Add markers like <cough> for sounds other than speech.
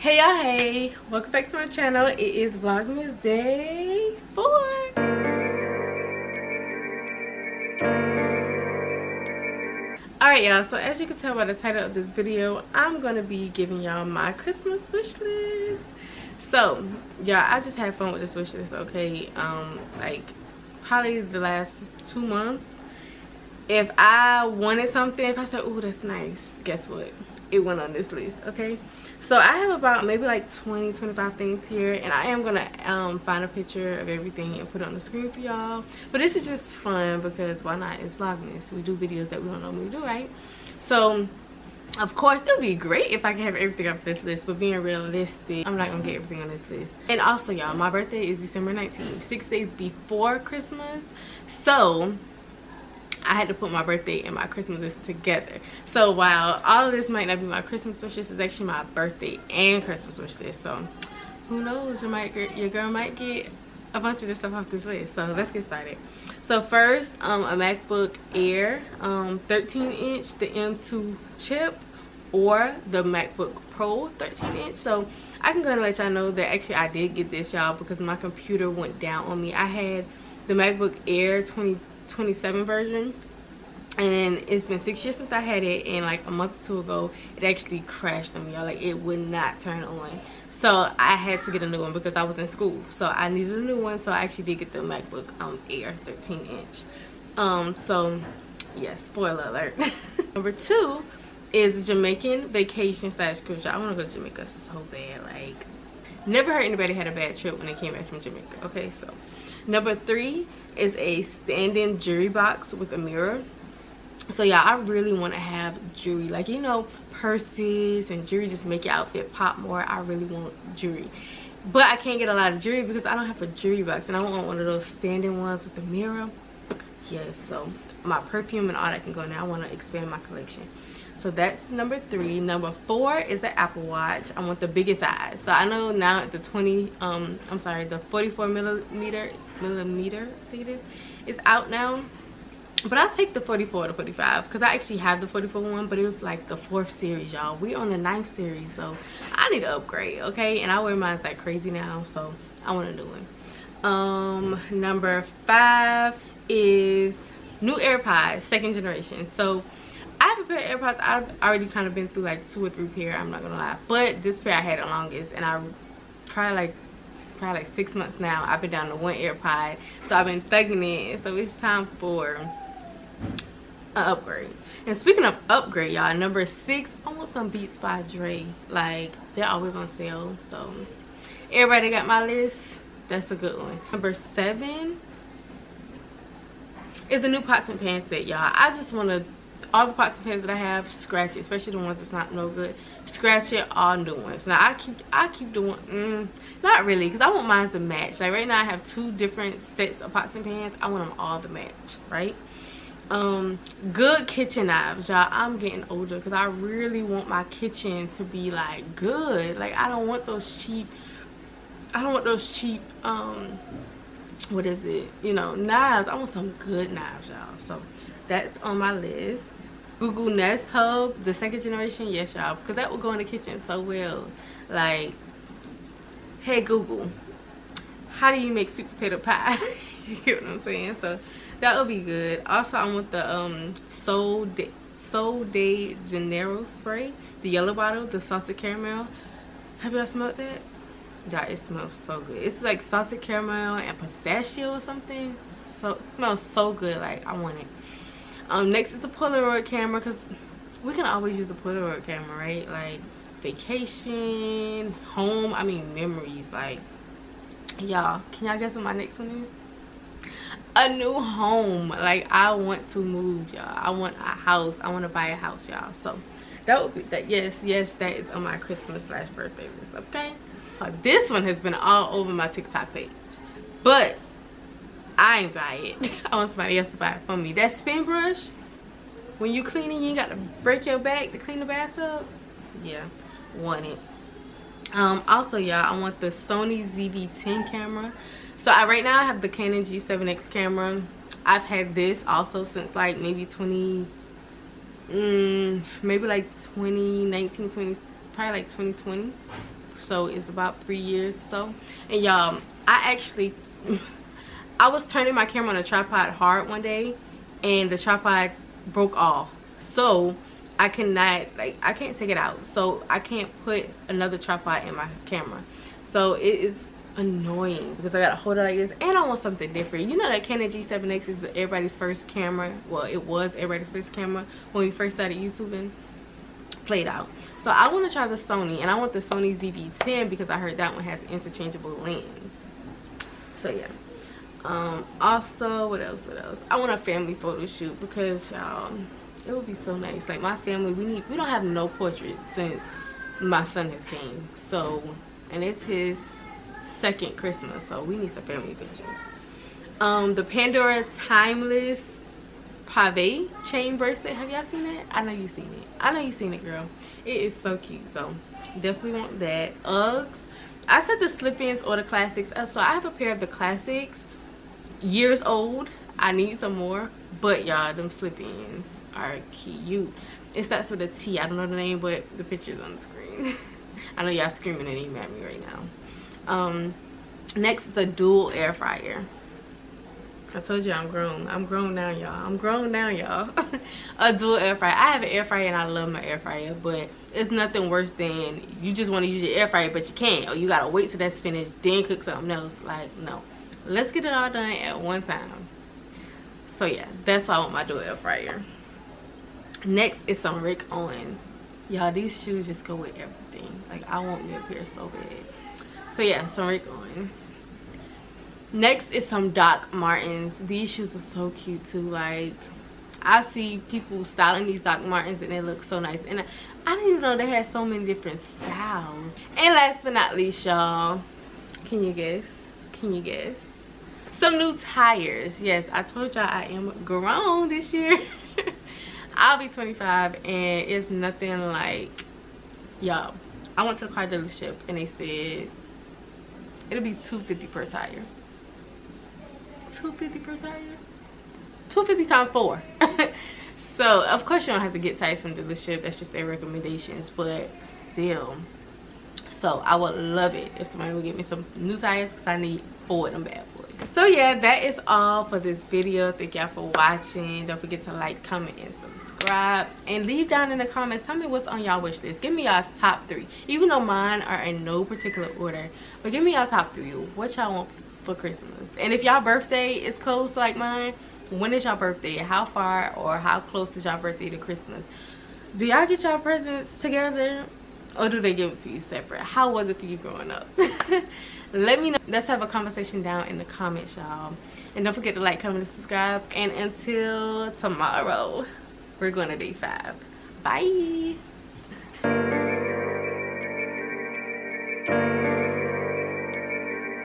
hey y'all hey welcome back to my channel it is vlogmas day four Alright y'all, so as you can tell by the title of this video, I'm to be giving y'all my Christmas wish list. So, y'all, I just had fun with this wish list, okay? Um, like, probably the last two months. If I wanted something, if I said, oh, that's nice, guess what? It went on this list, okay? So I have about maybe like 20, 25 things here. And I am to um, find a picture of everything and put it on the screen for y'all. But this is just fun because why not? It's Vlogmas. We do videos that we don't normally do, right? So of course it would be great if i could have everything off this list but being realistic i'm not gonna get everything on this list and also y'all my birthday is december 19th six days before christmas so I had to put my birthday and my Christmas list together. So while all of this might not be my Christmas wish list, it's actually my birthday and Christmas wish list. So who knows, you might your girl might get a bunch of this stuff off this list. So let's get started. So first, um, a MacBook Air um, 13 inch, the M2 chip, or the MacBook Pro 13 inch. So I can go and let y'all know that actually I did get this y'all because my computer went down on me. I had the MacBook Air 20 27 version. And it's been six years since I had it and like a month or two ago it actually crashed on me y'all. Like it would not turn on. So I had to get a new one because I was in school. So I needed a new one so I actually did get the MacBook um Air 13 inch. Um so yeah spoiler alert. <laughs> Number two is Jamaican vacation slash cruise. I want to go to Jamaica so bad like never heard anybody had a bad trip when they came back from Jamaica. Okay so number three is a stand-in jewelry box with a mirror. So yeah i really want to have jewelry like you know purses and jewelry just make your outfit pop more. I really want jewelry but i can't get a lot of jewelry because i don't have a jewelry box and i want one of those standing ones with a mirror. Yeah so my perfume and all that can go now. I want to expand my collection so that's number three. Number four is an apple watch. I want the biggest size. So i know now the 20 um i'm sorry the 44 millimeter millimeter i think it is it's out now. But i'll take the 44 to 45 because i actually have the 44 one but it was like the fourth series y'all. We on the ninth series so i need to upgrade okay? And i wear mine like crazy now so i want a new one. Um number five is new airpods second generation. So pair of AirPods. I've already kind of been through like two or three pair. I'm not gonna lie, but this pair I had the longest, and I probably like probably like six months now. I've been down to one AirPod, so I've been thugging it. So it's time for an upgrade. And speaking of upgrade, y'all, number six, want some Beats by Dre. Like they're always on sale, so everybody got my list. That's a good one. Number seven is a new pots and pans set, y'all. I just want to all the pots and pans that I have, scratch it, especially the ones that's not no good. Scratch it, all new ones. Now I keep I keep one, mm, not really, because I want mine to match. Like right now I have two different sets of pots and pans. I want them all to match, right? Um, good kitchen knives, y'all. I'm getting older because I really want my kitchen to be like good. Like I don't want those cheap. I don't want those cheap. Um, what is it? You know, knives. I want some good knives, y'all. So that's on my list Google Nest Hub, the second generation, yes y'all, because that will go in the kitchen so well. Like, hey Google, how do you make sweet potato pie? <laughs> you get what I'm saying? So that would be good. Also, I want the um Sol de, Sol de Janeiro spray, the yellow bottle, the salted caramel. Have y'all smelled that? Yeah, it smells so good. It's like salted caramel and pistachio or something. So smells so good. Like I want it. Um, next is the Polaroid camera because we can always use the Polaroid camera, right? Like vacation, home, I mean memories. Like, y'all, can y'all guess what my next one is? A new home. Like, I want to move, y'all. I want a house. I want to buy a house, y'all. So, that would be that. Yes, yes, that is on my Christmas slash birthday list, okay? Uh, this one has been all over my TikTok page. But I ain't buy it. <laughs> I want somebody else to buy it for me. That spin brush, when you cleaning, you got to break your back to clean the bathtub. Yeah, want it. Um, also, y'all, I want the Sony ZV-10 camera. So I right now I have the Canon G7X camera. I've had this also since like maybe 20, mm, maybe like 2019, 20, probably like 2020. So it's about three years or so and y'all i actually <laughs> i was turning my camera on a tripod hard one day and the tripod broke off so i cannot like i can't take it out so i can't put another tripod in my camera so it is annoying because I gotta hold it like this and I want something different. You know that Canon G7X is everybody's first camera. Well, it was everybody's first camera when we first started YouTubing. Played out. So I want to try the Sony and I want the Sony ZV-10 because I heard that one has interchangeable lens. So yeah. Um, also, what else, what else? I want a family photo shoot because y'all, it would be so nice. Like my family, we need, we don't have no portraits since my son has came. So, and it's his second Christmas, so we need some family pictures. Um, the Pandora Timeless Pave chain bracelet. Have y'all seen that? I know you've seen it. I know you've seen it, girl. It is so cute, so definitely want that. Uggs. I said the slip-ins or the classics. Uh, so I have a pair of the classics, years old. I need some more, but y'all, them slip-ins are cute. It starts with a T. I don't know the name, but the picture's on the screen. <laughs> I know y'all screaming and at me right now um next is a dual air fryer I told you I'm grown. I'm grown now, y'all. I'm grown now, y'all. <laughs> a dual air fryer. I have an air fryer and I love my air fryer, but it's nothing worse than you just want to use your air fryer, but you can't. Or you gotta wait till that's finished, then cook something else. Like, no. Let's get it all done at one time. So yeah, that's why I want my dual air fryer. Next is some Rick Owens. Y'all, these shoes just go with everything. Like, I want me a pair so bad so yeah some Rick Owens next is some Doc Martens. These shoes are so cute too. Like I see people styling these Doc Martens and they look so nice. And I, didn't even know they had so many different styles. And last but not least y'all can you guess? Can you guess? Some new tires. Yes I told y'all I am grown this year. <laughs> I'll be 25 and it's nothing like y'all I went to the car dealership and they said it'll be 250 per tire 250 per tire 250 times four. <laughs> So of course you don't have to get tires from dealership. That's just their recommendations but still. So i would love it if somebody would get me some new tires because i need four of them bad boys. So yeah that is all for this video. Thank y'all for watching. Don't forget to like comment and subscribe. And leave down in the comments tell me what's on y'all wish list. Give me y'all top three. Even though mine are in no particular order but give me y'all top three. What y'all want for christmas. And if y'all birthday is close like mine when is y'all birthday? How far or how close is y'all birthday to christmas? Do y'all get y'all presents together or do they give it to you separate? How was it for you growing up? <laughs> Let me know. Let's have a conversation down in the comments y'all. And don't forget to like comment and subscribe. And until tomorrow we're going to day five. Bye